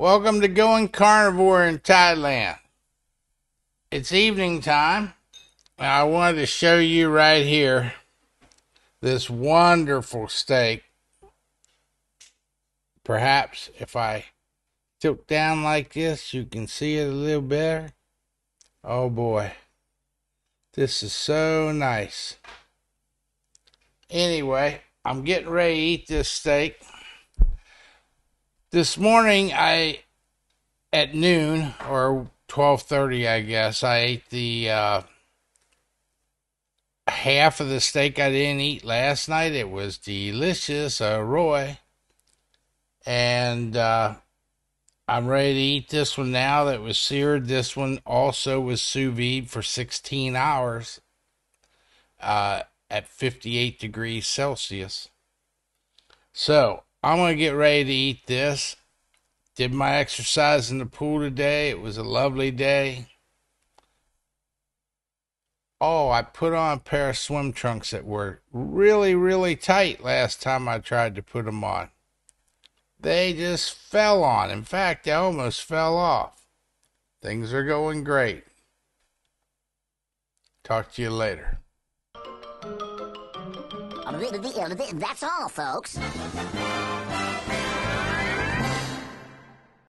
Welcome to Going Carnivore in Thailand. It's evening time. I wanted to show you right here this wonderful steak. Perhaps if I tilt down like this, you can see it a little better. Oh boy, this is so nice. Anyway, I'm getting ready to eat this steak this morning I at noon or 12:30 I guess I ate the uh, half of the steak I didn't eat last night. It was delicious, uh, Roy. And uh, I'm ready to eat this one now that was seared. This one also was sous vide for 16 hours uh, at 58 degrees Celsius. So I'm going to get ready to eat this. Did my exercise in the pool today. It was a lovely day. Oh, I put on a pair of swim trunks that were really, really tight last time I tried to put them on. They just fell on. In fact, they almost fell off. Things are going great. Talk to you later. That's all, folks.